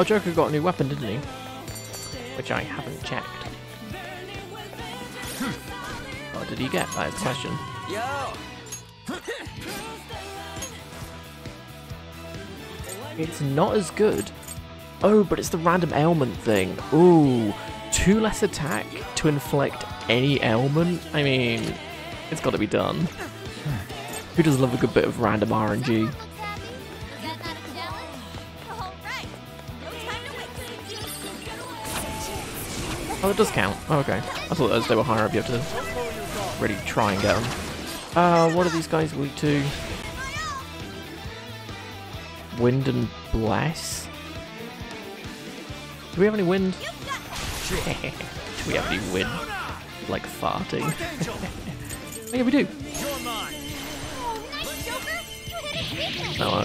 Oh, Joker got a new weapon, didn't he? Which I haven't checked. What did he get? That is the question. It's not as good. Oh, but it's the random ailment thing. Ooh, two less attack to inflict any ailment? I mean, it's got to be done. Who does love a good bit of random RNG? Oh, it does count. Oh, okay. I thought as they were higher up, you have to really try and get them. Uh, what are these guys weak to? Wind and bless? Do we have any wind? Do we have any wind? Like farting? Archangel! yeah, we do. Oh, nice, Joker. You hit. No,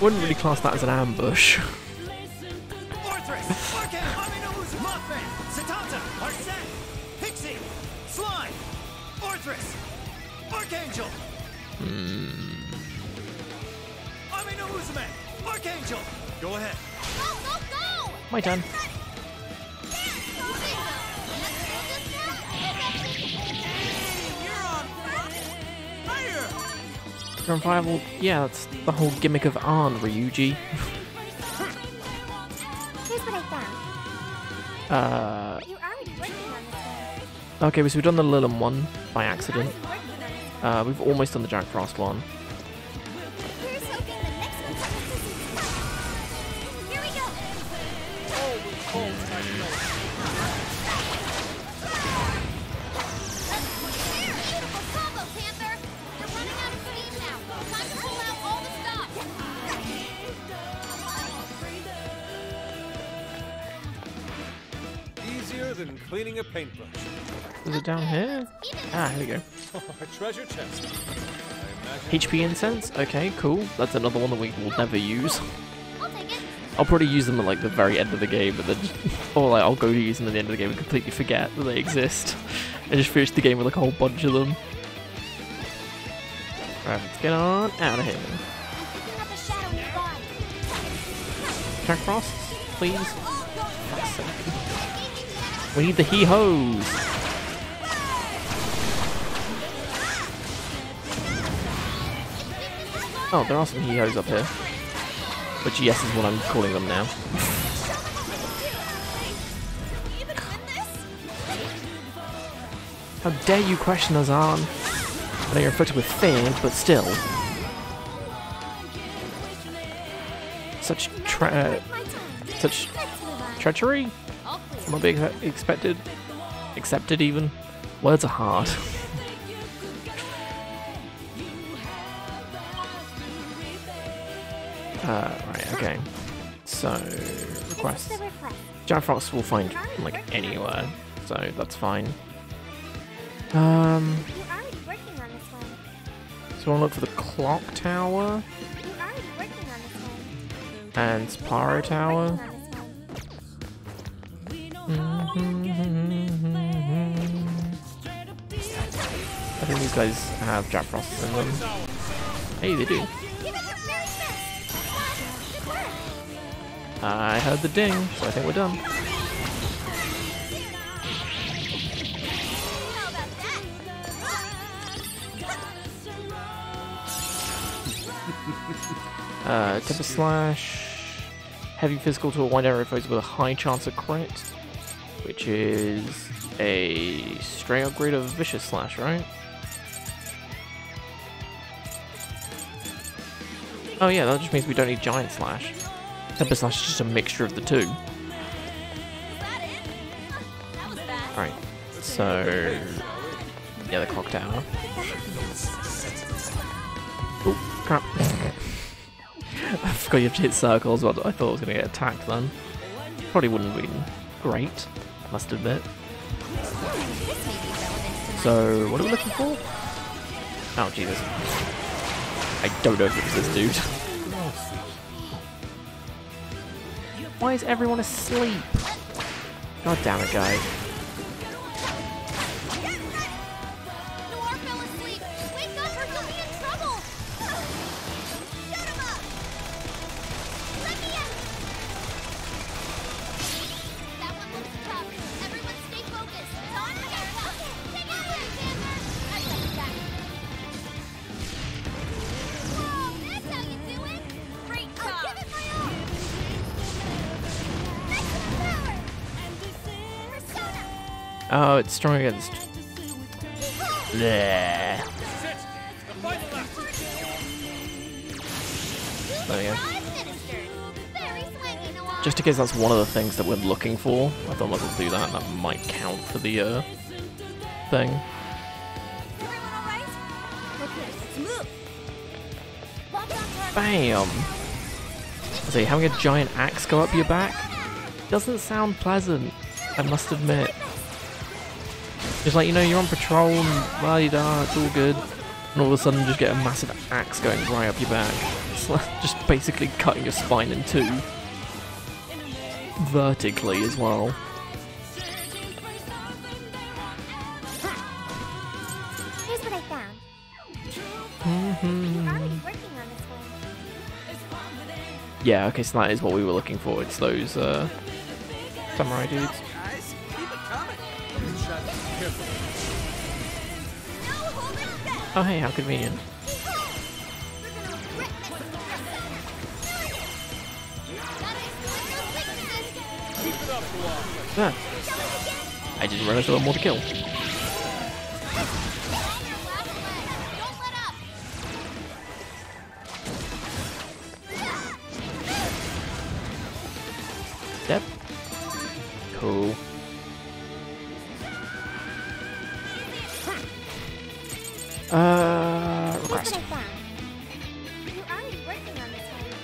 wouldn't really class that as an ambush. Orthrus! Arcane! Aminos! Fireball, yeah, that's the whole gimmick of Arn, Ryuji. Here's what I found. Uh, You're already working on this one. okay, so we've done the Lilim one by accident. Already working on this Uh, we've almost done the Jack Frost one. Treasure chest. HP incense? Okay, cool. That's another one that we will never use. I'll take it. I'll probably use them at like the very end of the game, but then, or like I'll go to use them at the end of the game and completely forget that they exist, and just finish the game with like a whole bunch of them. Right, let's get on out of here. Picking up a shadow nearby. Jack Frost, please. We need the hee Oh, there are some hee hoes up here. Which yes is what I'm calling them now. How dare you question us, Arn? I know you're afflicted with fear, but still. Such uh, such treachery? Not being expected, accepted even. Words are hard. Uh, right, okay. So, requests. Request. Frost will find like anywhere, so that's fine. Um, so we'll look for the clock tower and Spyro Tower. One. I think these guys have Jack Frost in them. Hey, they do. I heard the ding, so I think we're done. How about that? Uh, Tempest Slash, heavy physical to a wide area of foes with a high chance of crit, which is a straight upgrade of Vicious Slash, right? Oh yeah, that just means we don't need Giant Slash. Tempest Slash is just a mixture of the two. Alright, so... Yeah, the clock tower. Oh, crap. I forgot you have to hit circles, but I thought I was going to get attacked then. Probably wouldn't have been great, must admit. So, what are we looking for? Oh, Jesus. I don't know if it was this dude. Why is everyone asleep? God damn it, guy. Oh, it's strong against. Bleh. There we go. Just in case that's one of the things that we're looking for, I thought I might do that. That might count for the uh, thing. Bam! So having a giant axe go up your back doesn't sound pleasant, I must admit. It's like, you know, you're on patrol and la di da, it's all good. And all of a sudden you just get a massive axe going right up your back. It's like just basically cutting your spine in two. Vertically as well. Here's what I found. Mm-hmm. We're already working on this one. Yeah, okay, so that is what we were looking for. It's those uh, samurai dudes. Oh hey, how convenient. We're gonna rip a persona. Gotta exploit those weaknesses. This one.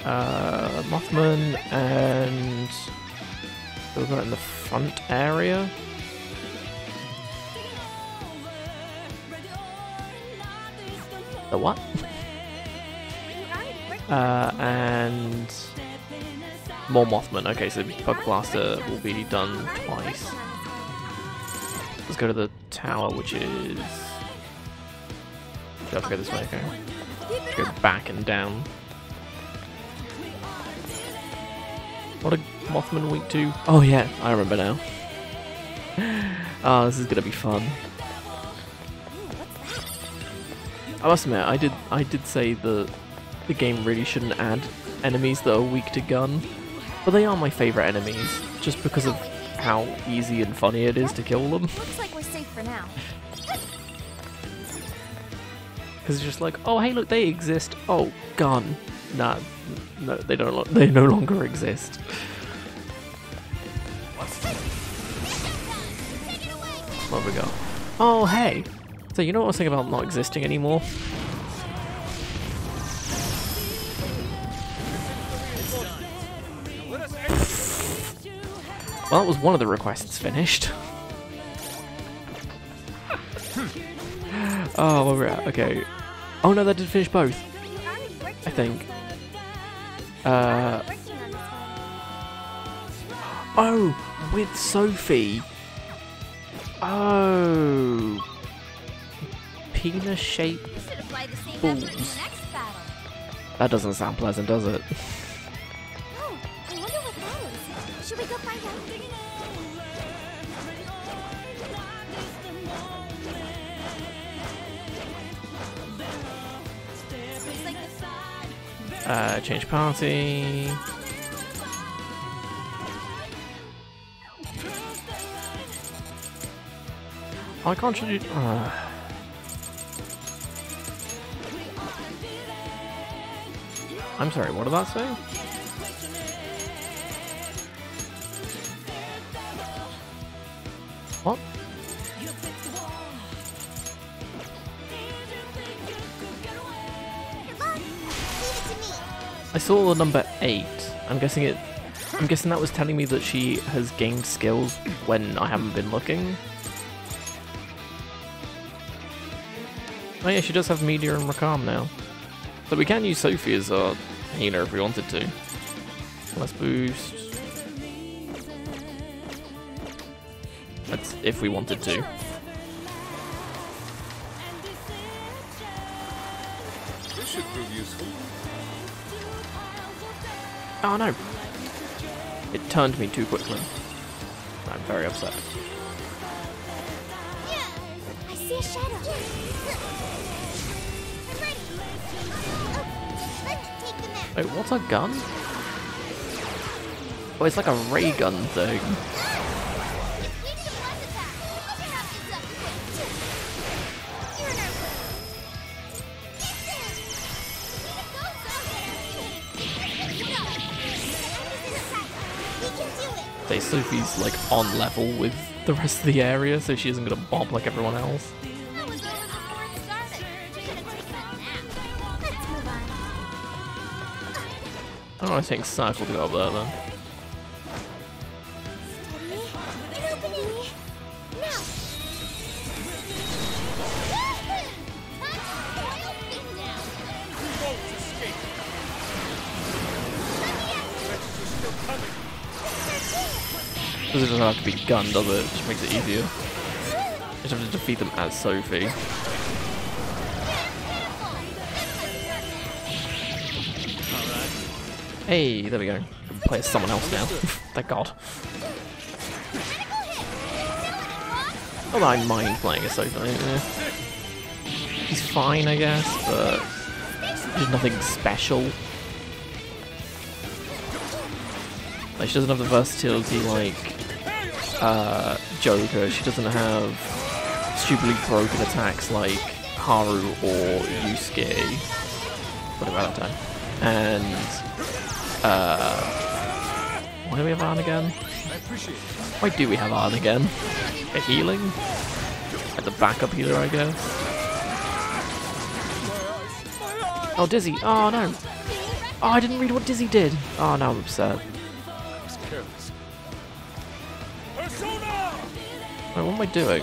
Uh, Mothman and we've got in the front area. The what? We're already working Uh, and more Mothman. Okay, so Bug Blaster will be done twice. working on this one. Let's go to the tower, which is. I go this way? Okay. Go back and down. What a Mothman weak to. Oh yeah, I remember now. oh, this is gonna be fun. I must admit, I did I did say that the game really shouldn't add enemies that are weak to gun, but they are my favourite enemies just because of how easy and funny it is to kill them. Looks like we're safe for now. Because it's just like, oh hey, look, they exist. Oh, gone. Nah, no, they don't. They no longer exist. What we got? Oh hey. So you know what I was saying about not existing anymore? Well, that was one of the requests finished. Oh, where we're at? Okay. Oh no, that did finish both. We're already working I think. Uh, already working on this one. oh, with Sophie. Oh. Penis shape. We should apply the same Balls. method in the next battle. That doesn't sound pleasant, does it? Uh, change party. I can't do? Uh. I'm sorry. What did that say? saw the number 8. I'm guessing it... I'm guessing that was telling me that she has gained skills when I haven't been looking. Oh yeah, she does have Meteor and Recarm now. So we can use Sophie as a healer if we wanted to. Let's boost. That's if we wanted to. Oh no! It turned me too quickly. I'm very upset. I see a shadow. I'm ready. Let me take the map. Wait, what's a gun? Oh, it's like a ray gun thing. Sophie's like on level with the rest of the area, so she isn't gonna bob like everyone else. That was over before it started. Should have taken a nap. Let's move on. I don't want to take circle to go up there then. Because doesn't have to be gun, does it? It just makes it easier. You just have to defeat them as Sophie. Hey, there we go. Play as someone else now. Thank God. I mind playing as Sophie. He's fine, I guess, but there's nothing special. Like she doesn't have the versatility like uh, Joker. She doesn't have stupidly broken attacks like Haru or Yusuke. Whatever that time. And uh, why do we have Arn again? Why do we have Arn again? A healing? Like the backup healer, I guess. Oh, Dizzy. Oh no. Oh, I didn't read what Dizzy did. Oh, now I'm upset. What am I doing?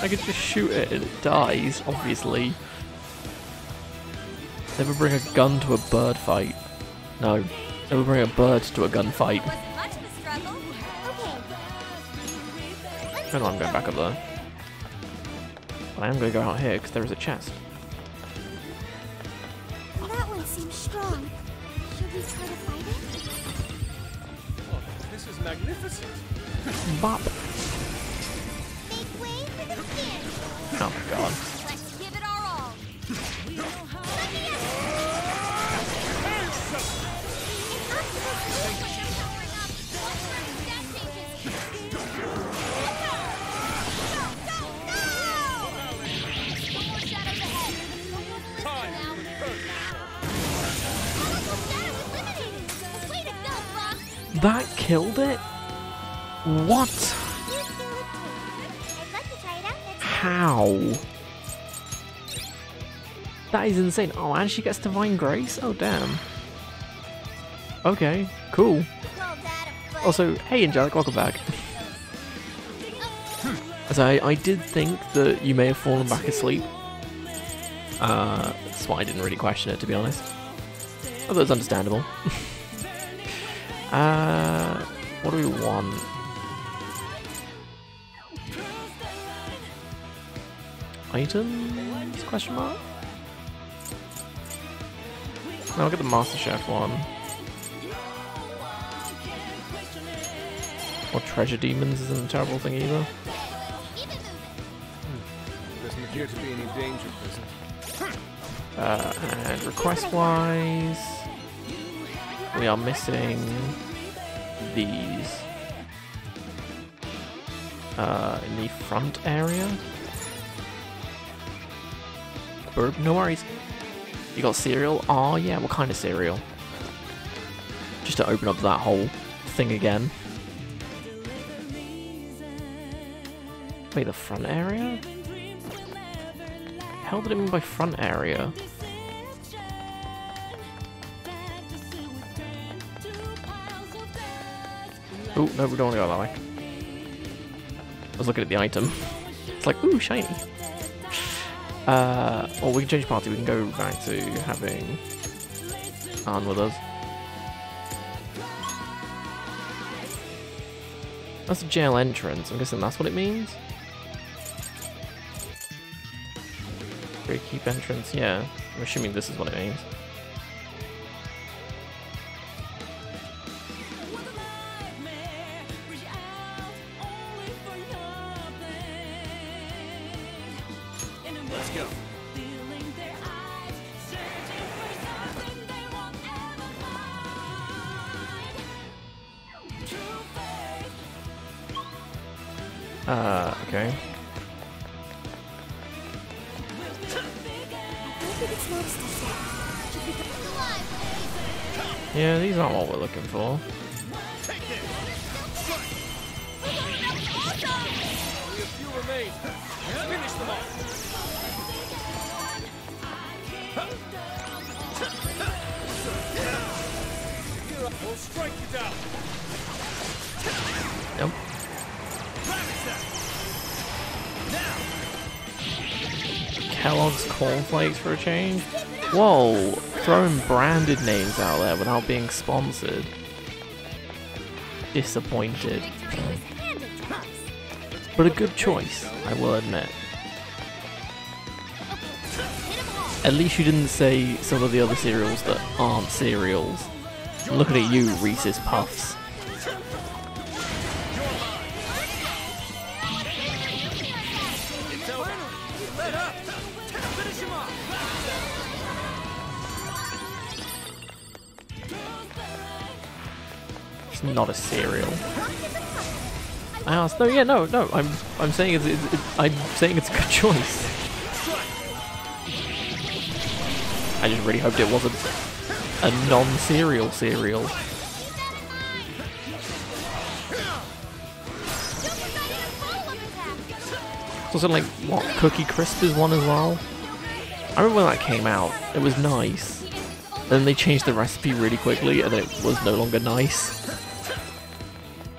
I could just shoot it and it dies, obviously. Never bring a gun to a bird fight. No. Never bring a bird to a gunfight. Wasn't much of a struggle. Okay. I know I'm going back up there. But I am going to go out here because there is a chest. That one seems strong. Should we try to fight magnificent. Bop. Make way for the fin. Oh my god. Let's give it our all. Let me at That is insane. Oh, and she gets Divine Grace? Oh, damn. Okay, cool. call that a fight. Also, hey Angelic, welcome back. so I, I did think that you may have fallen back asleep. Uh, that's why I didn't really question it, to be honest. Although it's understandable. uh, what do we want? Items? Question mark? I'll get the Master Chef one. Or treasure demons isn't a terrible thing either. Keep it. Doesn't appear to be any danger present. Uh, and request wise, we are missing these uh, in the front area. No worries. You got cereal? Oh yeah, what kind of cereal? Just to open up that whole thing again. Wait, the front area? hell did it mean by front area? Oh, no, we don't want to go that way. I was looking at the item. It's like, ooh, shiny. Uh, or we can change party. We can go back to having Arn with us. That's a jail entrance. I'm guessing that's what it means. Great keep entrance. Yeah, I'm assuming this is what it means. For a change. Whoa, throwing branded names out there without being sponsored. Disappointed. But a good choice, I will admit. At least you didn't say some of the other cereals that aren't cereals. Looking at you, Reese's Puffs. It's not a cereal. I asked. No, yeah, no, no. I'm, I'm saying it's, it's, it's I'm saying it's a good choice. I just really hoped it wasn't a non-cereal cereal. It's also like what Cookie Crisp is one as well. I remember when that came out. It was nice. Then they changed the recipe really quickly, and it was no longer nice.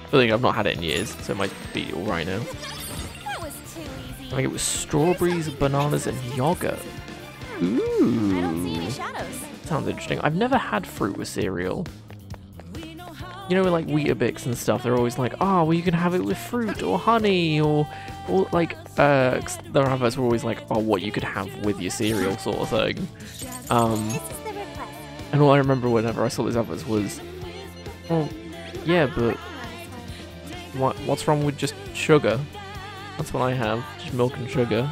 I think I've not had it in years, so it might be now. That was too I think it was strawberries, bananas, and yogurt. Ooh, sounds interesting. I've never had fruit with cereal. You know, like Weetabix and stuff, they're always like, oh, well, you can have it with fruit or honey or, or like, uh, their adverts were always like, oh, what you could have with your cereal sort of thing. Um, the and all I remember whenever I saw those adverts was, well, yeah, but what, what's wrong with just sugar? That's what I have, just milk and sugar.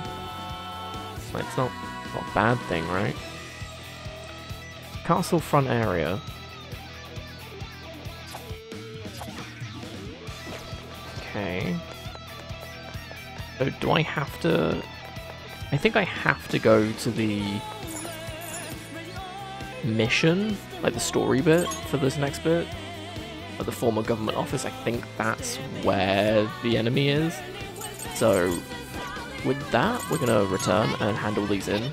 It's not, not a bad thing, right? Castle front area. Okay. So do I have to... I think I have to go to the mission, like the story bit for this next bit. At the former government office, I think that's where the enemy is. So with that, we're gonna return and handle these in.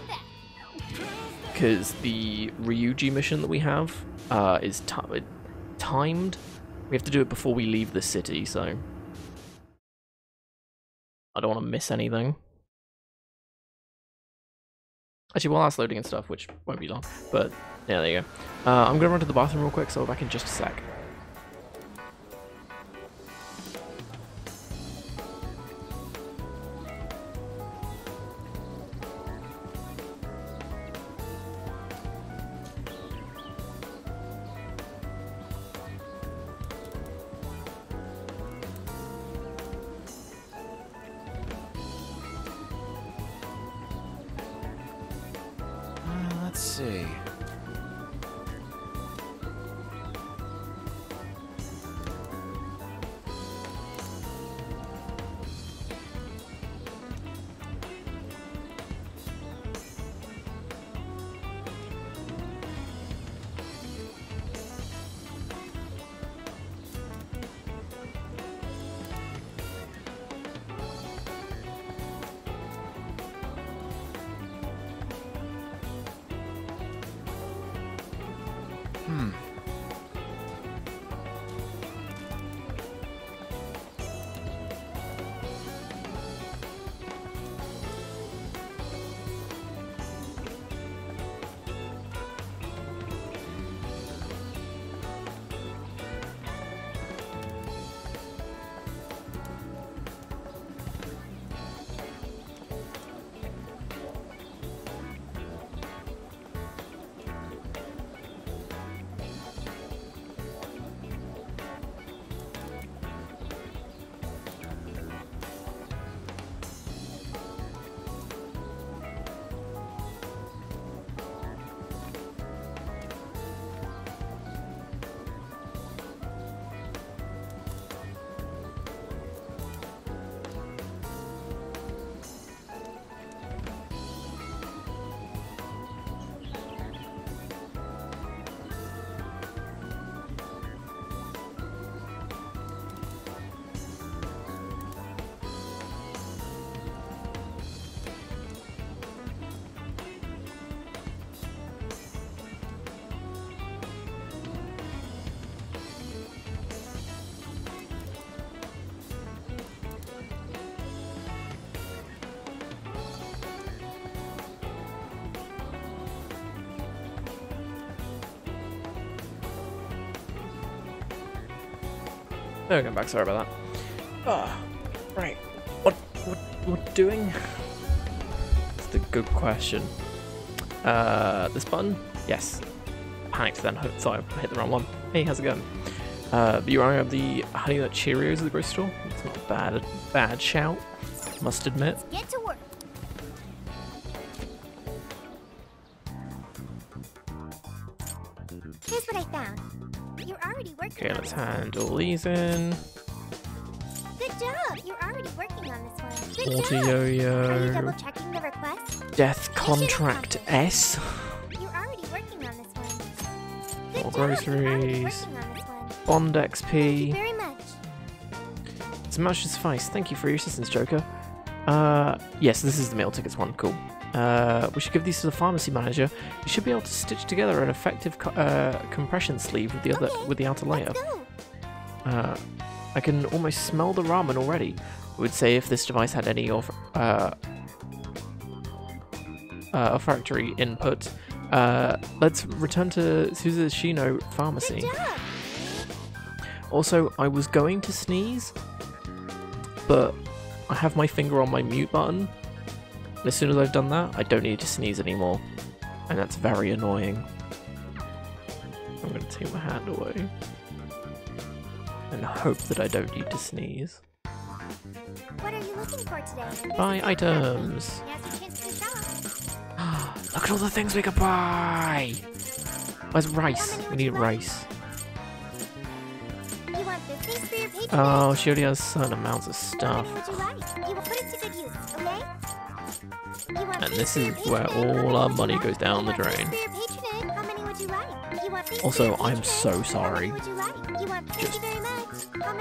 Because the Ryuji mission that we have uh, is ti timed. We have to do it before we leave the city, so I don't want to miss anything. Actually, while that's loading and stuff, which won't be long, but yeah, there you go. Uh, I'm gonna run to the bathroom real quick, so back in just a sec. Oh, going back. Sorry about that. Ah, right. What, what, what doing? That's the good question. Uh, this button? Yes. Panicked then. Sorry, I hit the wrong one. Hey, how's it going? Uh, you are of the Honey Nut Cheerios at the grocery store. It's not a bad, bad shout. Must admit. These in. Good job. You're already working on this one. Good job. Are you double checking the request? Death Contract S. You're already working on this one. Good More job. You're already groceries. on. Bond you XP. very much. It's much to suffice. Thank you for your assistance, Joker. Uh, yes, this is the mail tickets one. Cool. Uh, we should give these to the pharmacy manager. You should be able to stitch together an effective co- uh, compression sleeve with the other Okay, with the outer layer. Uh, I can almost smell the ramen already. I would say if this device had any of uh, uh, olfactory input. Uh, let's return to Suzushino Pharmacy. Also, I was going to sneeze, but I have my finger on my mute button. And as soon as I've done that, I don't need to sneeze anymore. And that's very annoying. I'm going to take my hand away. And hope that I don't need to sneeze. What are you looking for today? Buy items. Now's your chance to shop. Look at all the things we could buy! Where's rice? We need rice. You want for your? Oh, she already has certain amounts of stuff. many would you like? You will put it to good use, okay? You want And this is where all our money goes down the drain. for your patronage? How many would you like? You want these for Also, I'm so sorry.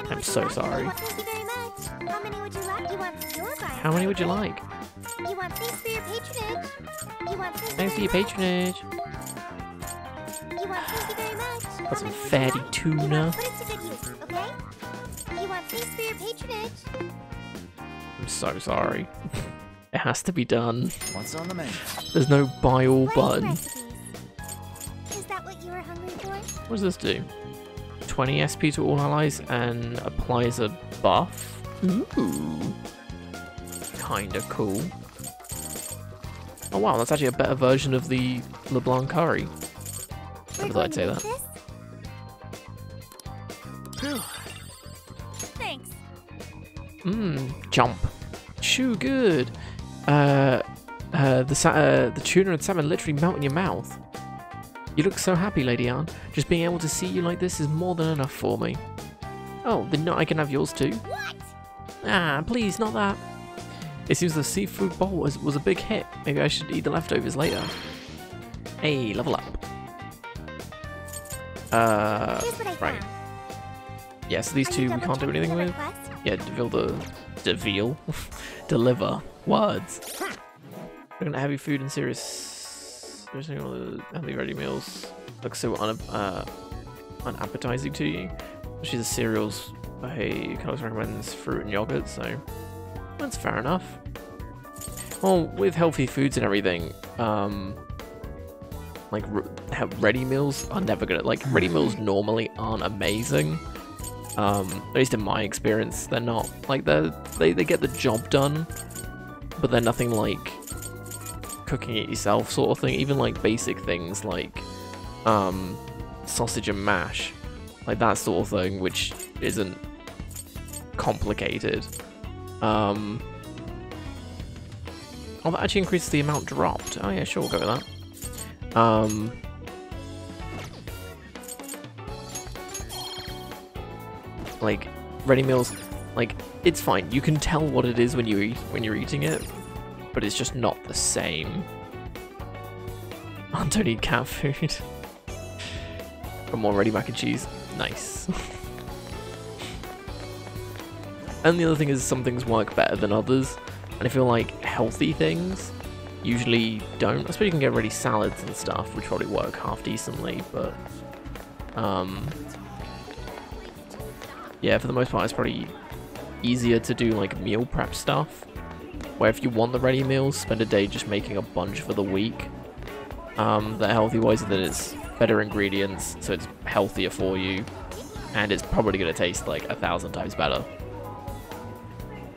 I'm so sorry. You want thank you very much. How many would you like? You want How many would you like? right? You want these for your patronage? You want thank Thanks for your patronage. You want thank you very much. Got some many would you fatty like? tuna. You want put it to good use, okay? You want these for your patronage? I'm so sorry. it has to be done. What's on the menu? There's no buy all Rice button. recipes. Is that what you were hungry for? What does this do? 20 SP to all allies and applies a buff. Ooh. Kinda cool. Oh wow, that's actually a better version of the LeBlanc curry. We're Never thought I'd say that. this. Thanks. Mmm, jump. Shoo good. Uh, uh, the sa- uh, the tuna and salmon literally melt in your mouth. You look so happy, Lady Anne. Just being able to see you like this is more than enough for me. Oh, then I can have yours too. What? Ah, please, not that. It seems the seafood bowl was, was a big hit. Maybe I should eat the leftovers later. Hey, level up. Uh, Here's what I right. found. yeah, so these Are two we can't do anything with. request? Yeah, Deville the Deville deliver words. We're gonna heavy food and serious. Seriously, all the heavy ready meals look so un, uh, unappetizing to you. Especially the cereals. Hey, Carlos recommends fruit and yogurt, so that's fair enough. Well, with healthy foods and everything, um, like re- ready meals are never gonna like ready meals normally aren't amazing. Um, at least in my experience, they're not like they they they get the job done, but they're nothing like cooking it yourself sort of thing. Even like basic things like um, sausage and mash, like that sort of thing, which isn't complicated. Um, oh, that actually increases the amount dropped. Oh yeah, sure, we'll go with that. Um, like ready meals like it's fine you can tell what it is when you eat when you're eating it but it's just not the same. I don't eat cat food. Got more ready mac and cheese. Nice. And the other thing is some things work better than others. And I feel like healthy things usually don't. I suppose you can get ready salads and stuff which probably work half decently but um yeah, for the most part, it's probably easier to do like meal prep stuff. Where if you want the ready meals, spend a day just making a bunch for the week. Um, that healthy wise, then it's better ingredients, so it's healthier for you. and it's probably going to taste like a thousand times better.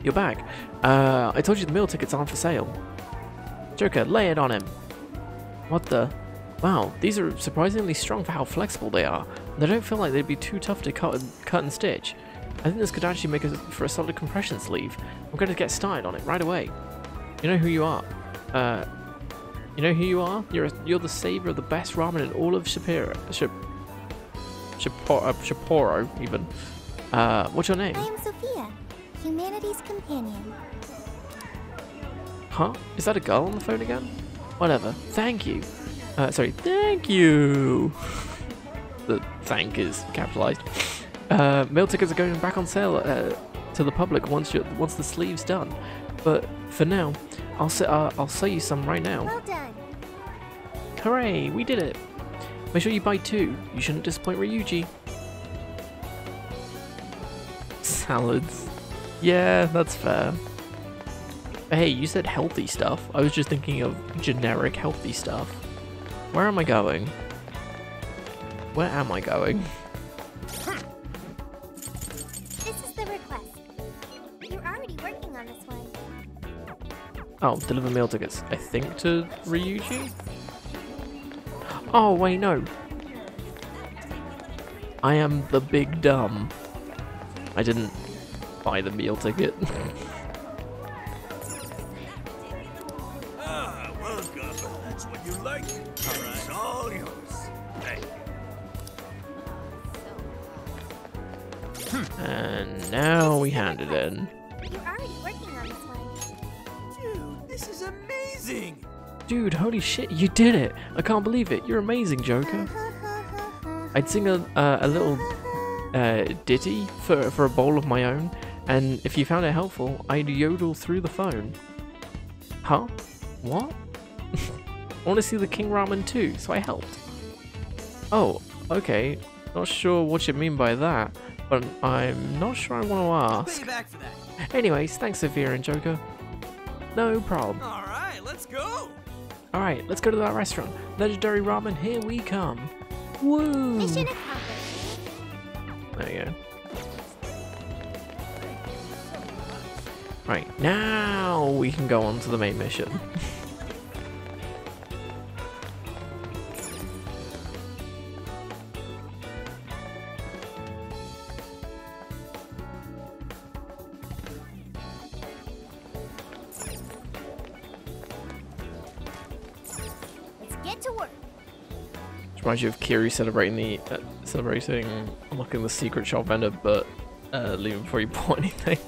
You're back. Uh, I told you the meal tickets aren't for sale. Joker, lay it on him. What the? Wow, these are surprisingly strong for how flexible they are. They don't feel like they'd be too tough to cut and, cut and stitch. I think this could actually make us for a solid compression sleeve. I'm going to get started on it right away. You know who you are. Uh, you know who you are? You're a, you're the savior of the best ramen in all of Shapiro. Shap, Shaporo, uh, Shaporo even. Uh, what's your name? I am Sophia, humanity's companion. Huh? Is that a girl on the phone again? Whatever. Thank you. Uh, sorry. Thank you. the thank is capitalized. Uh, meal tickets are going back on sale uh, to the public once you once the sleeve's done. But for now, I'll se- uh, I'll sell you some right now. Well done. Hooray! We did it. Make sure you buy two. You shouldn't disappoint Ryuji. Salads. Yeah, that's fair. Hey, you said healthy stuff. I was just thinking of generic healthy stuff. Where am I going? Where am I going? Oh, deliver meal tickets. I think to Ryuji? Oh, wait, no. I am the big dumb. I didn't buy the meal ticket. Ah. That's what you like. All right. It's all yours. Thank you. and now we hand it in. Dude, holy shit, you did it! I can't believe it. You're amazing, Joker. I'd sing a, uh, a little uh, ditty for, for a bowl of my own, and if you found it helpful, I'd yodel through the phone. Huh? What? I want to see the King Ramen too, so I helped. Oh, okay. Not sure what you mean by that, but I'm not sure I want to ask. back for that. Anyways, thanks Sophia and Joker. No problem. All right, let's go. Alright, let's go to that restaurant. Legendary ramen, here we come. Woo! Mission accomplished. There you go. Right, now we can go on to the main mission. reminds you of Kiri celebrating the uh, celebrating unlocking the secret shop vendor, but uh, leaving before you bought anything.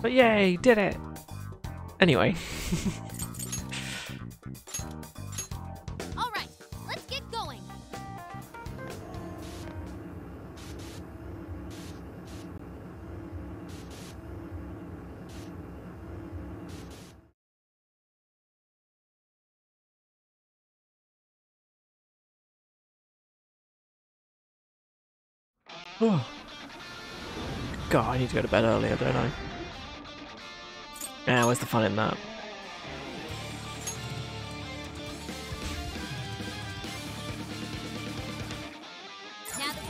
but yay, did it! Anyway, Oh. God, I need to go to bed earlier, don't I? Yeah, where's the fun in that? Now that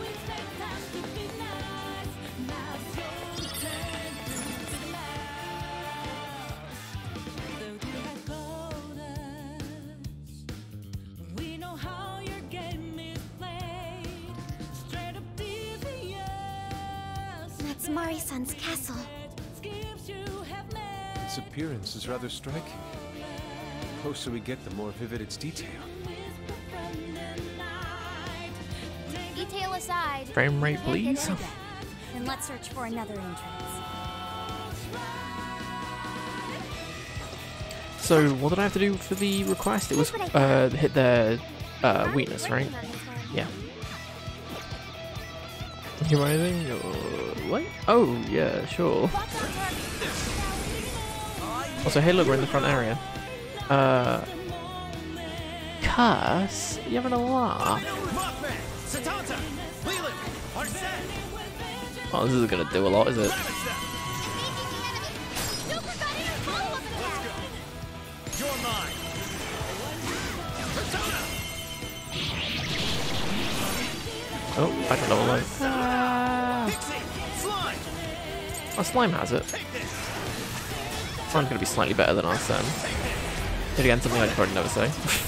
we're That's Mari-san's castle. Its appearance is rather striking. The closer we get, the more vivid its detail. Detail aside. Frame rate, can't please. Then let's search for another entrance. So, what did I have to do for the request? It was Here's what I uh, hit the uh, weakness, right? working on this one. Yeah. Think about anything? Or what? Oh, yeah, sure. Also, hey, look, we're in the front area. Uh... Cuss? You having a laugh? Oh, this isn't gonna do a lot, is it? Oh, I don't know what Oh, Slime has it. Slime's gonna be slightly better than us then. Yet again, something I'd probably never say.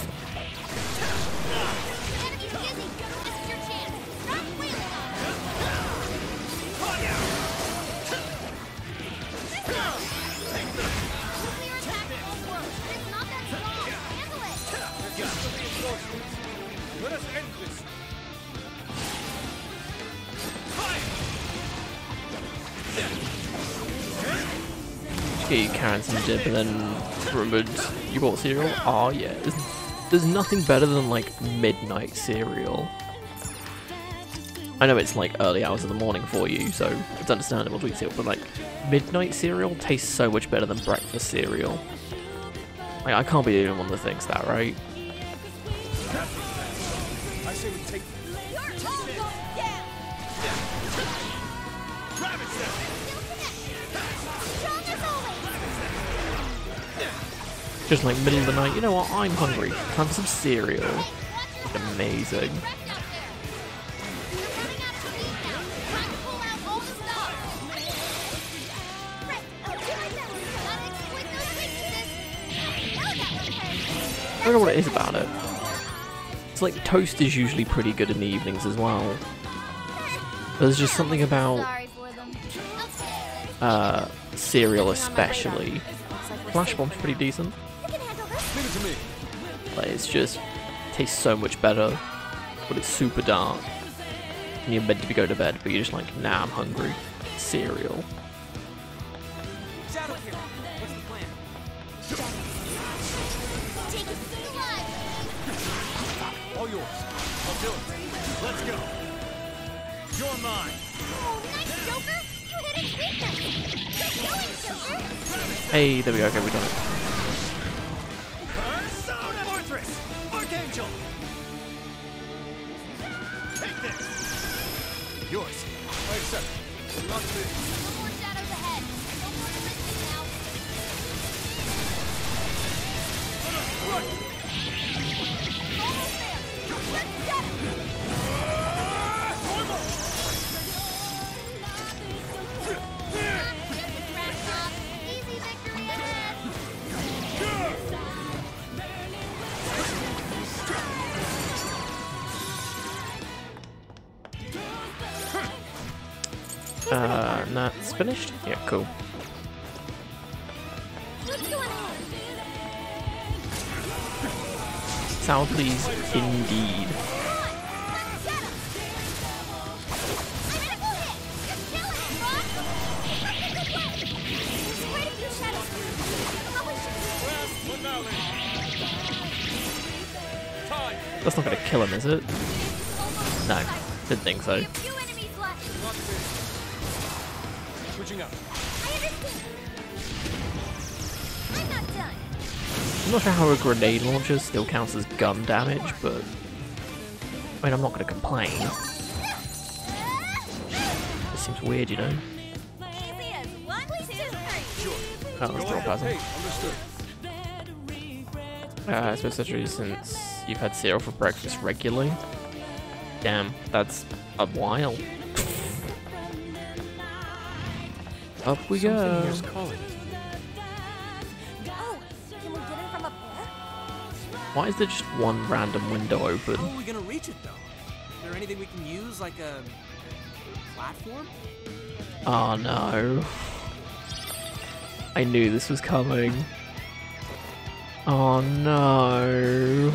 dip and then remembered you bought cereal? Oh yeah. There's, there's nothing better than like midnight cereal. I know it's like early hours of the morning for you, so it's understandable to eat cereal, but like midnight cereal tastes so much better than breakfast cereal. Like I can't be the only one that thinks that, right? Just like middle of the night, you know what, I'm hungry. For some cereal. Amazing. I don't know what it is about it. It's like toast is usually pretty good in the evenings as well. There's just something about uh, cereal especially. Flash bomb's pretty decent. Like it's just tastes so much better, but it's super dark. And you're meant to be going to bed, but you're just like, nah, I'm hungry. Cereal. What's the plan? Take it to the line. All yours. I'll do it. Let's go. You're mine. Oh, nice, Joker. You hit its weakness. Good going, Joker. Hey, there we go. Okay, we done it. Fortress. Archangel. Take this. Yours. I accept. Not me. No more shadows ahead. No more resisting now. Almost there. Let's get it. Finished? Yeah, cool. Sour please, indeed. That's not gonna kill him, is it? No, didn't think so. I'm not sure how a grenade launcher still counts as gun damage, but I mean, I'm not gonna complain. It seems weird, you know. Easy as one, two, three. Oh, that's the wrong person. Hey. Uh, especially since you've had cereal for breakfast regularly. Damn, that's a while. Up we Something go. Why is there just one random window open? How are we gonna reach it though? Is there anything we can use, like a platform? Oh no. I knew this was coming. Oh no.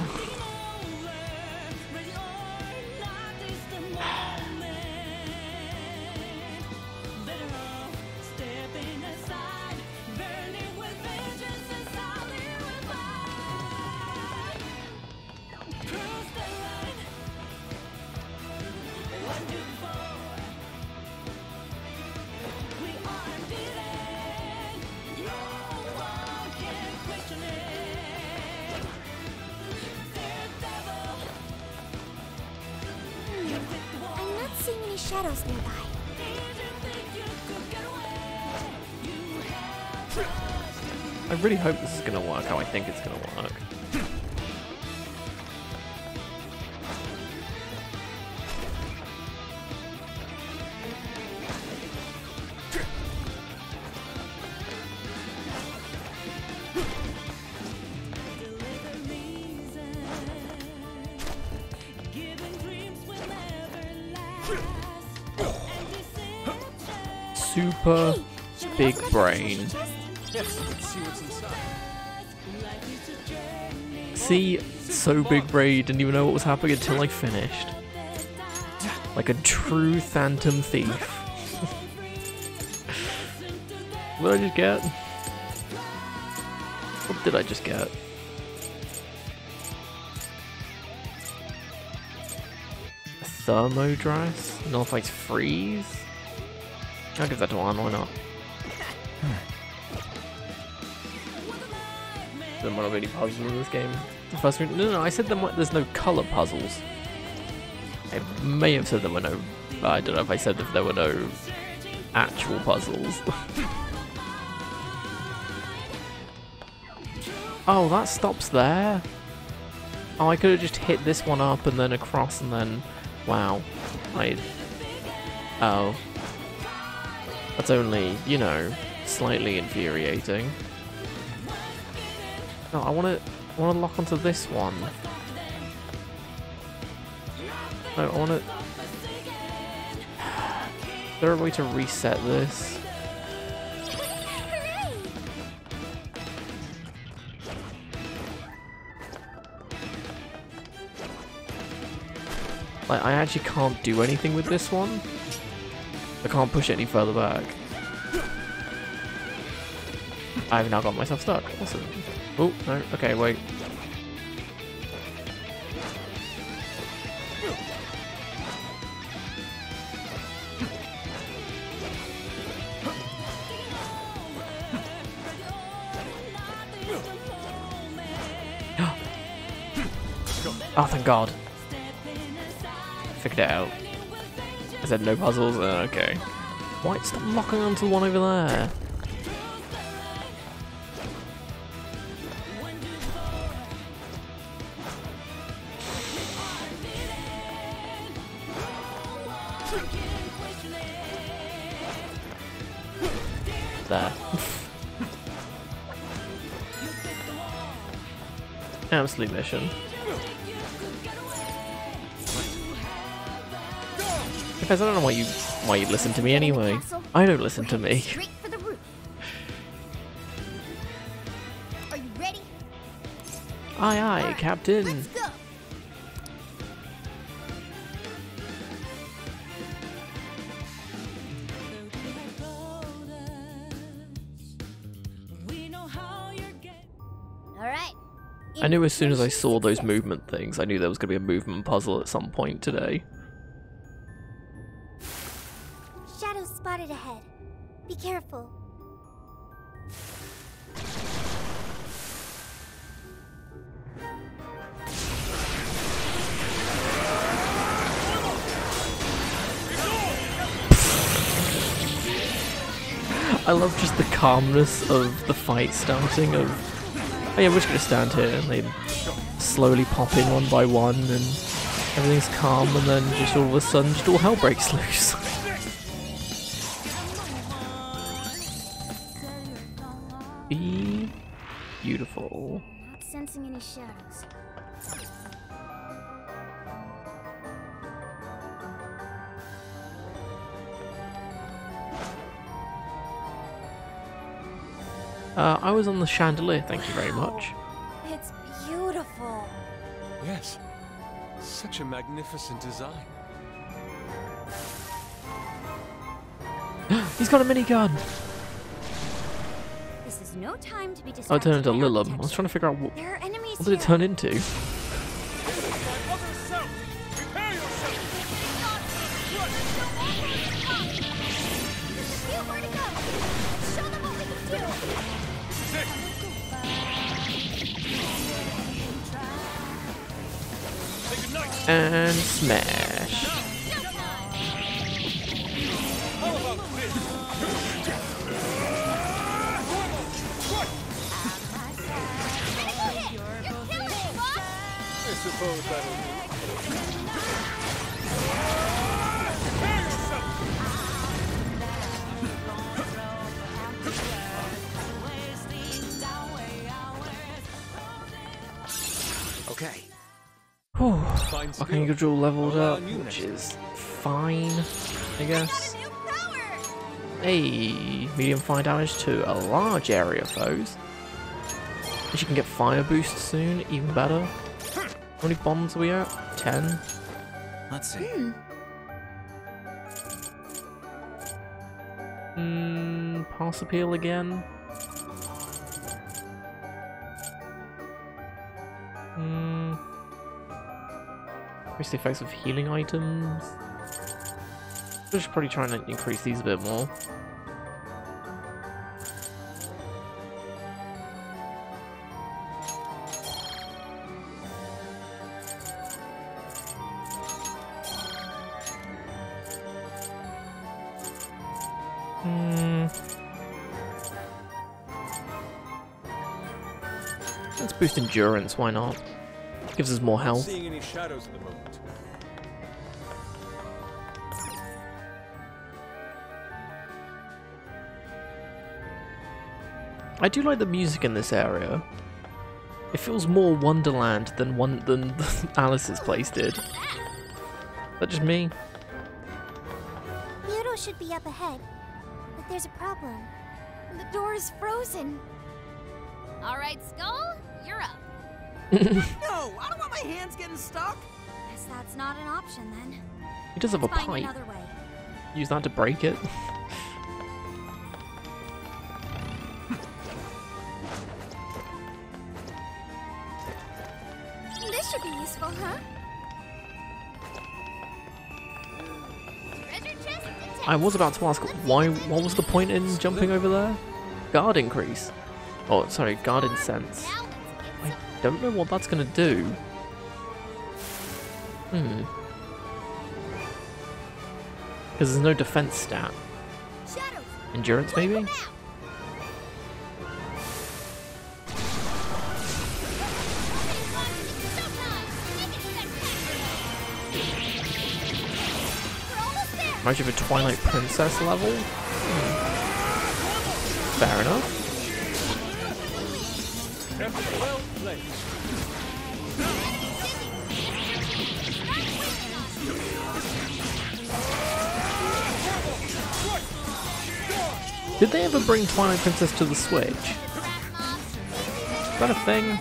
Shadows nearby. I really hope this is gonna work how I think it's gonna work. Brain. See so big brain, didn't even know what was happening until I finished. Like a true phantom thief. what did I just get? What did I just get? Thermodress? Northlights Freeze? I'll give that to one, why not? Not be any puzzles in this game. The first one, no, no, I said there's no color puzzles. I may have said there were no. I don't know if I said that there were no actual puzzles. oh, that stops there. Oh, I could have just hit this one up and then across and then. Wow. I. Oh. That's only, you know, slightly infuriating. No, I want to, want to lock onto this one. No, I want to. Is there a way to reset this? Like, I actually can't do anything with this one. I can't push it any further back. I've now got myself stuck. Awesome. Oh, no. Okay, wait. oh, thank God. Figured it out. I said no puzzles? Uh, okay. Why? Stop locking onto the one over there. There. Absolute mission. Because I don't know why you why you listen to me anyway. I don't listen to me. Straight for the roof. Are you? Aye aye, Captain. I knew as soon as I saw those movement things, I knew there was going to be a movement puzzle at some point today. Shadow spotted ahead. Be careful. I love just the calmness of the fight starting of, oh yeah, we're just to stand here and they slowly pop in one by one and everything's calm and then just all of a sudden just all hell breaks loose. I was on the chandelier, thank you very much. It's beautiful. Yes. Such a magnificent design. He's got a minigun! This is no time to be distracted. Oh, it turned into Lilim. I was trying to figure out what, There are enemies what did it turn into. Smash. Fine My skill. control leveled up, which is fine, I guess. New power. a medium fire damage to a large area of foes. And she can get fire boost soon, even better. How many bombs are we at? Ten. Let's see. Hmm, pass appeal again. Increase the effects of healing items. I should probably try and increase these a bit more. Hmm. Let's boost endurance, why not? Gives us more health. seeing any shadows at the moment. I do like the music in this area. It feels more Wonderland than one than Alice's place did. Is that just me? Muto should be up ahead, but there's a problem. The door is frozen. All right, Skull, you're up. No, I don't want my hands getting stuck. Guess that's not an option then. He does have a Find pipe. Use that to break it. This should be useful, huh? Treasure chest detected. I was about to ask why. What was the point in jumping over there? Guard increase. Oh, sorry, guard incense. Don't know what that's gonna do. Hmm. Because there's no defense stat. Endurance, maybe? Much of a Twilight Princess level? Hmm. Fair enough. Did they ever bring Twilight Princess to the Switch? Is that a thing?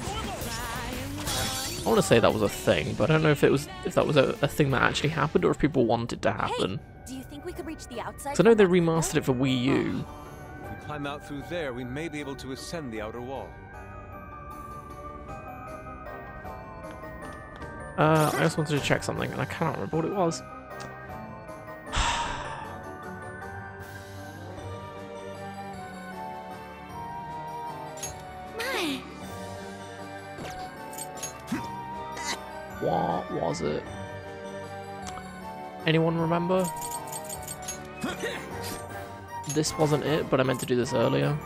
I want to say that was a thing, but I don't know if it was if that was a, a thing that actually happened or if people wanted to happen. Do you think we could reach the outside? So I know they remastered it for Wii U. If we climb out through there, we may be able to ascend the outer wall. Uh, I just wanted to check something, and I cannot remember what it was. Was it? Anyone remember? This wasn't it, but I meant to do this earlier.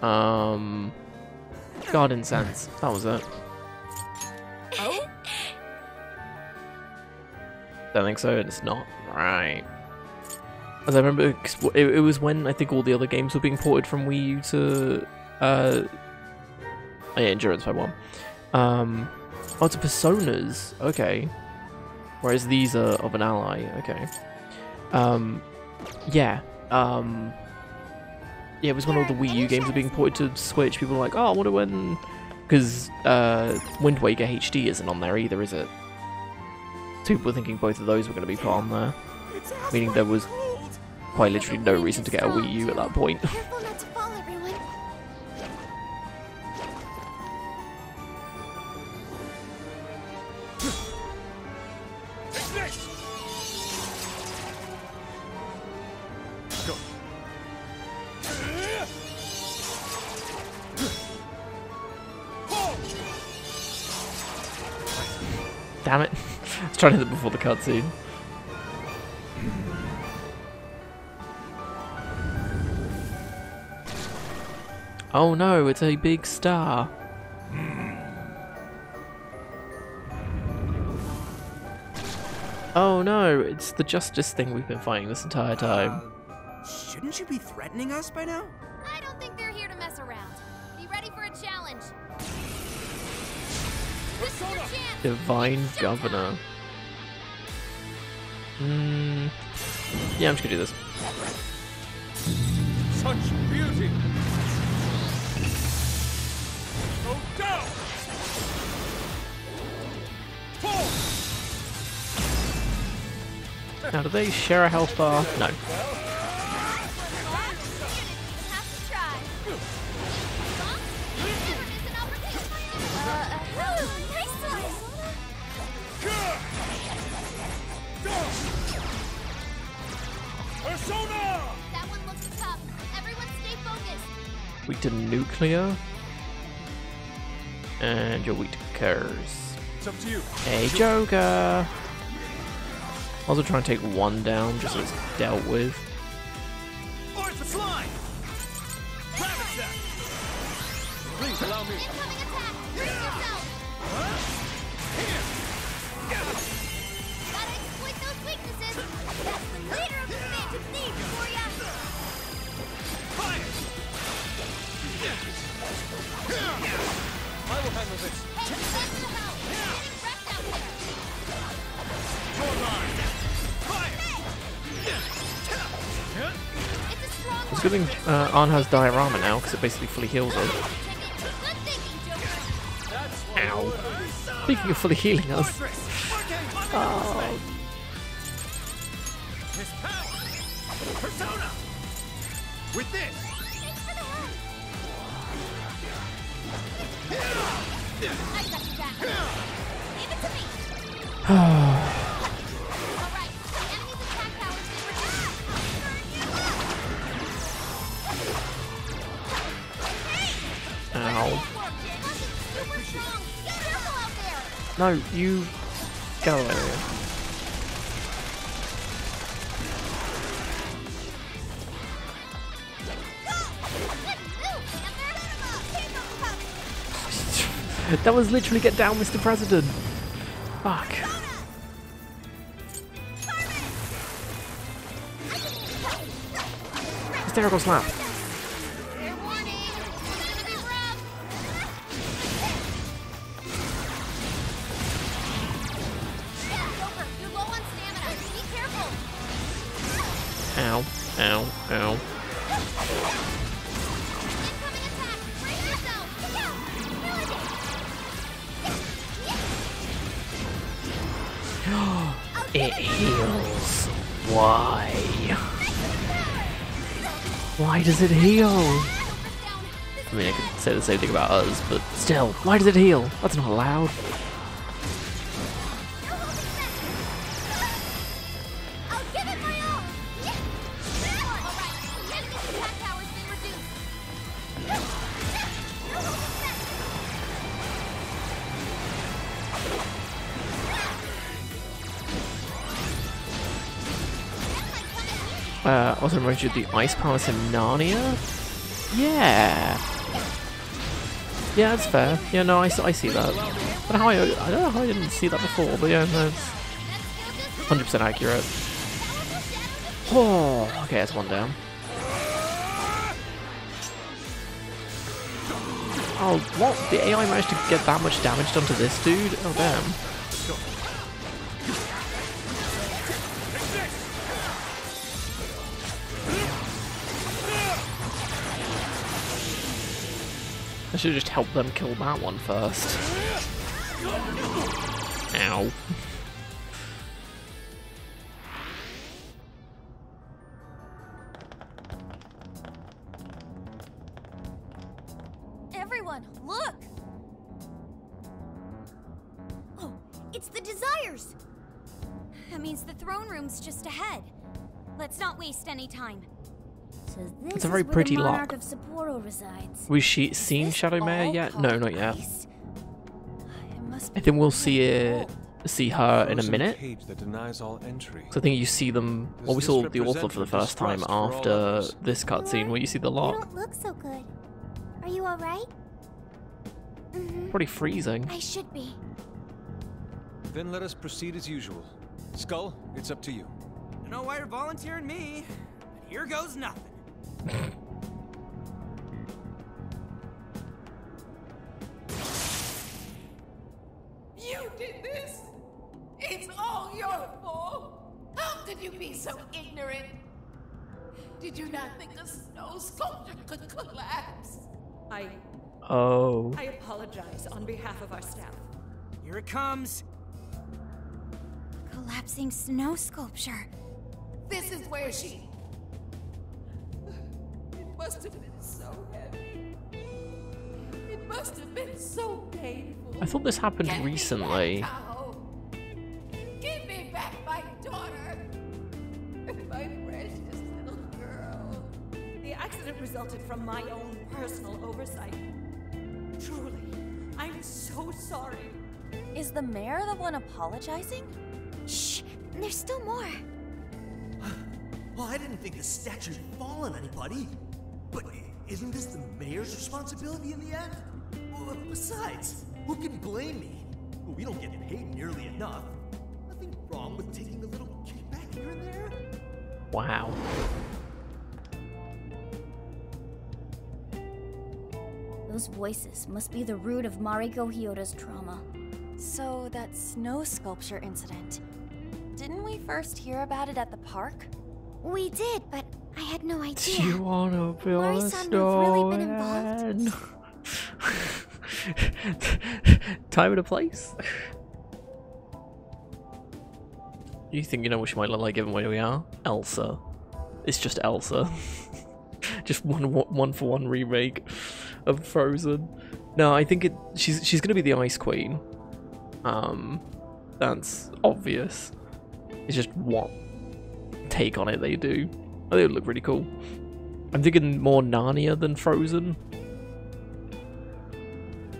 Um, Garden Sense. That was it. Oh, Don't think so. It's not right. As I remember, it, it was when I think all the other games were being ported from Wii U to uh, yeah, Endurance by one. Um, oh, to Personas. Okay. Whereas these are of an ally. Okay. Um, yeah. Um, yeah, it was when all the Wii U games were being ported to Switch. People were like, oh, I wonder when. Because uh, Wind Waker HD isn't on there either, is it? So people were thinking both of those were going to be put on there. Meaning there was quite literally no reason to get a Wii U at that point. trying to hit it before the cutscene. Oh no, it's a big star. Oh no, it's the justice thing we've been fighting this entire time. Uh, shouldn't you be threatening us by now? I don't think they're here to mess around. Be ready for a challenge. This is your chance. Divine Governor. Hmm. Yeah, I'm just gonna do this. Such beauty! Go down! Fall! Now, do they share a health bar? No. It's up to you. Hey, Joker! Also try and take one down just so it's dealt with. Ortho's line! Rabbit Zap! Please allow me. Incoming attack. Brace yourself. It's a strong It's one. a good thing uh, Arn has Diarama now because it basically fully heals her. Good thinking, Joker. That's what Ow. Speaking of fully healing us. Oh. With this! No, you go that was literally get down, Mr. President. Fuck. Hysterical slap. It heals. Why? Why does it heal? I mean, I could say the same thing about us, but still, why does it heal? That's not allowed. Of the Ice Palace in Narnia? Yeah. Yeah, that's fair. Yeah, no, I see that. But how I, I don't know how I didn't see that before, but yeah, it's 100% accurate. Oh, okay, that's one down. Oh, what? The AI managed to get that much damage done to this dude? Oh, damn. Should just help them kill that one first. Ow. This It's a very pretty the lock. monarch of Sapporo she seen This Shadow Mare yet? No, not yet. ice? I think we'll see it, see her in a minute. cage that denies all entry. So I think you see them. Well, we saw the author for the first time distrust for all after this cutscene, where you see the You lock. don't look so good. Are you alright? Mm-hmm. Pretty freezing. I should be. Then let us proceed as usual. Skull, it's up to you. You know why you're volunteering me? But here goes nothing. You did this! It's all your fault! How could you be so so ignorant. Did you not think a snow sculpture could collapse? I Oh. I apologize on behalf of our staff. Here it comes. Collapsing snow sculpture. This is where she. It must have been so heavy. It must have been so painful. I thought this happened Get recently. Give me back my daughter. My precious little girl. The accident resulted from my own personal oversight. Truly, I'm so sorry. Is the mayor the one apologizing? Shh, there's still more. Well, I didn't think the statue'd fall on anybody. But isn't this the mayor's responsibility in the end? Besides, who can blame me? We don't get paid nearly enough. Nothing wrong with taking a little kickback here and there. Wow. Those voices must be the root of Mariko Hyodo's trauma. So, that snow sculpture incident. Didn't we first hear about it at the park? We did, but I had no idea. Do you wanna build a Mari-san, we've really been snowman? Time and a place. You think you know what she might look like given where we are? Elsa. It's just Elsa. just one one for one remake of Frozen. No, I think it. She's she's gonna be the Ice Queen. Um, that's obvious. It's just what take on it they do. I think it would look really cool. I'm thinking more Narnia than Frozen.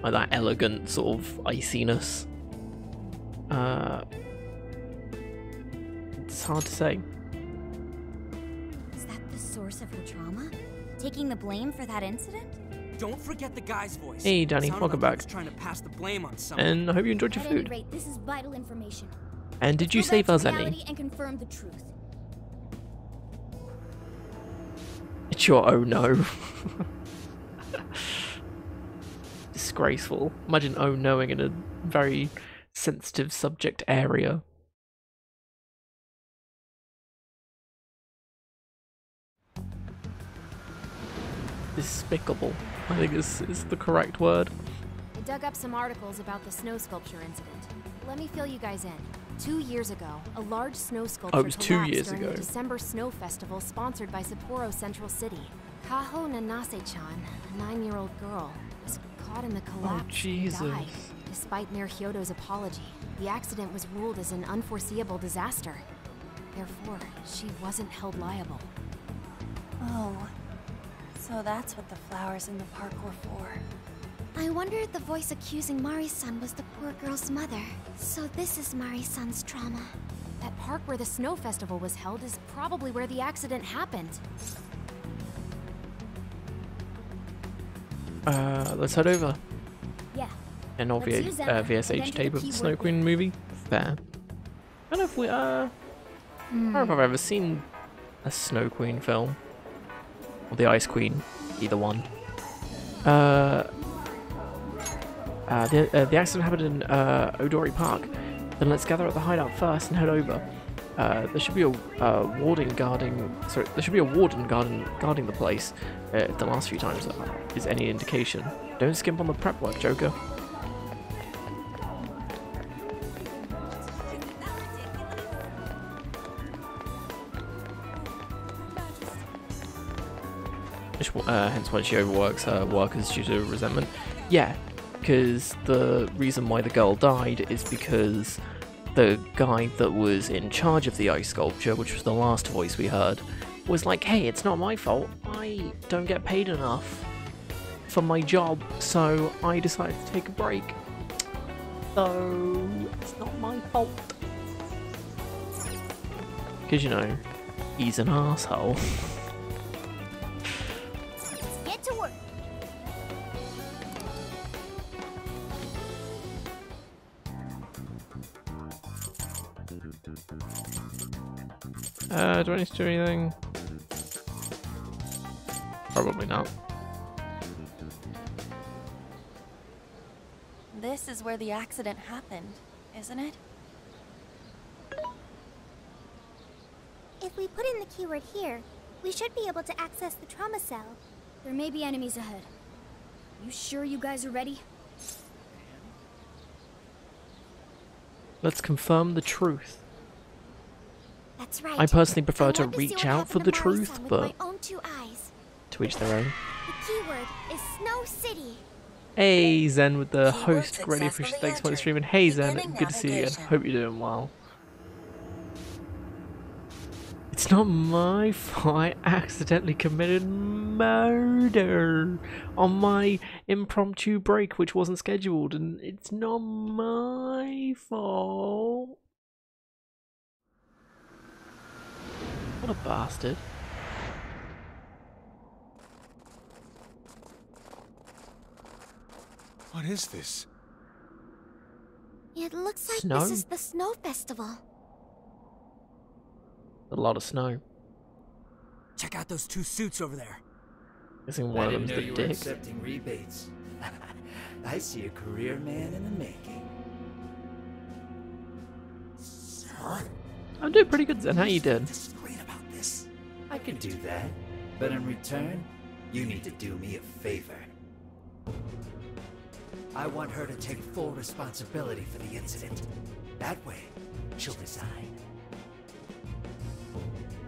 Like that elegant sort of iciness. Uh, it's hard to say. Is that the source of her trauma? Taking the blame for that incident? Don't forget the guy's voice. Hey, Danny, Sounded welcome back. trying to pass the blame on someone. And I hope you enjoyed your At food. rate, this is vital information. And did you Let's go save back us any? and confirm the truth. Your oh no. Disgraceful. Imagine oh knowing in a very sensitive subject area. Despicable. I think is is the correct word. I dug up some articles about the snow sculpture incident. Let me fill you guys in. Two years ago, a large snow sculpture Oh, it was two collapsed years during ago. the December Snow Festival sponsored by Sapporo Central City. Kaho Nanase-chan, a nine-year-old girl, was caught in the oh, collapse Oh, Jesus. and died. Despite Mayor Hyodo's apology, the accident was ruled as an unforeseeable disaster. Therefore, she wasn't held liable. Oh. So that's what the flowers in the park were for. I wonder if the voice accusing Mari-san was the poor girl's mother. So this is Mari-san's trauma. That park where the snow festival was held is probably where the accident happened. Uh, let's head over. Yeah. An old Let's v- uh, VSH tape of the Snow Queen movie. Fair. I don't know if we, uh, I don't know if I've ever seen a Snow Queen film. Or the Ice Queen, either one. Uh, uh, the, uh, the accident happened in uh, Odori Park. Then let's gather at the hideout first and head over. Uh, there should be a uh, warden guarding. Sorry, there should be a warden guarding guarding the place. If the last few times is any indication. Don't skimp on the prep work, Joker. Uh, hence why she overworks her workers due to resentment. Yeah, because the reason why the girl died is because the guy that was in charge of the ice sculpture, which was the last voice we heard, was like, hey, it's not my fault. I don't get paid enough for my job, so I decided to take a break. So, it's not my fault. Because, you know, he's an asshole. Uh, do I need to do anything? Probably not. This is where the accident happened, isn't it? If we put in the keyword here, we should be able to access the trauma cell. There may be enemies ahead. You sure you guys are ready? Let's confirm the truth. That's right. I personally prefer I to reach out for the truth, but my own two eyes. to each their own. The keyword is Snow City. Hey Zen with the Keyword host greatly successfully thanks for the stream and hey Zen, good to see you again. Hope you're doing well. It's not my fault I accidentally committed murder on my impromptu break which wasn't scheduled and it's not my fault. What a bastard. What is this? It looks like Snow? this is the Snow Festival. A lot of snow. Check out those two suits over there. Guessing one I of didn't them's know the you were dick. accepting rebates. I see a career man in the making. Son, I'm doing pretty good Zen, how you doing? Great about this. I can do that, but in return, you need to do me a favor. I want her to take full responsibility for the incident. That way, she'll resign.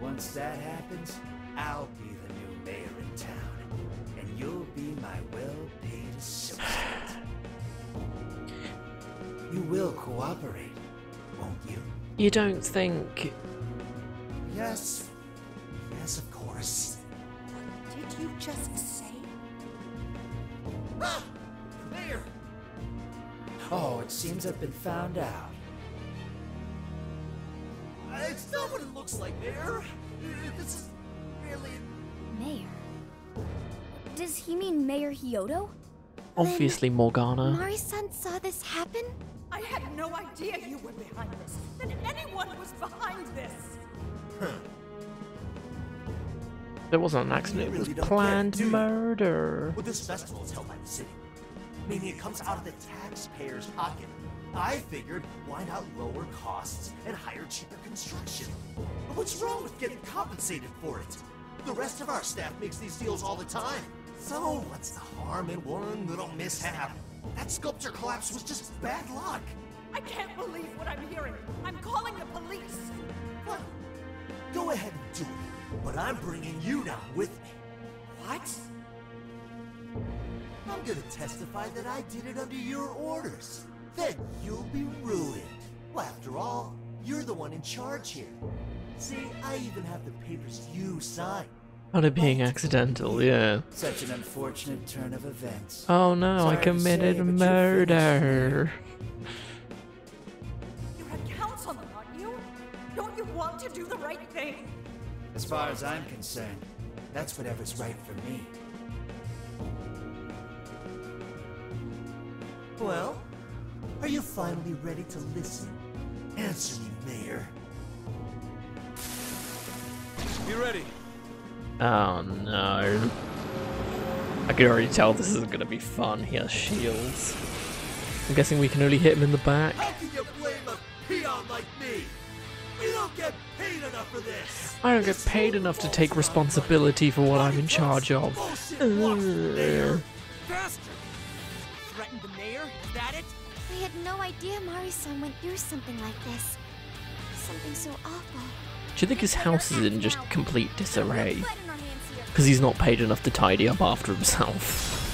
Once that happens, I'll be the new mayor in town, and you'll be my well-paid associate. You will cooperate, won't you? You don't think Yes. Yes, of course. Did you just say? Ah! Mayor! Oh, it seems I've been found out. It's not what it looks like, Mayor. This is really. Mayor? Does he mean Mayor Hyodo? obviously Morgana. Mari-san saw this happen? I had no idea you were behind this. That anyone was behind this. There wasn't an accident, it was planned murder. Well, this festival is held by the city, meaning it comes out of the taxpayer's pocket. I figured, why not lower costs and hire cheaper construction? But what's wrong with getting compensated for it? The rest of our staff makes these deals all the time. So what's the harm in one little mishap? That sculpture collapse was just bad luck. I can't believe what I'm hearing. I'm calling the police. What? Go ahead and do it, but I'm bringing you down with me. What? I'm gonna testify that I did it under your orders. Then you'll be ruined. Well, after all, you're the one in charge here. See, I even have the papers you signed. On it being accidental, yeah. Such an unfortunate turn of events. Oh no, I Sorry to committed say, but you're murder. You had councilman, aren't you? Don't you want to do the right thing? As far as I'm concerned, that's whatever's right for me. Well, are you finally ready to listen? Answer me, Mayor. Be ready. Oh no. I can already tell this isn't gonna be fun. He has shields. I'm guessing we can only hit him in the back. How can you blame a peon like me? We don't get paid enough for this. I don't get paid enough to take responsibility for what I'm in charge of. Ugh. Threatened the mayor? Is that it? I had no idea Mari-san went through something like this. Something so awful. Do you think his house is in just complete disarray? Because he's not paid enough to tidy up after himself.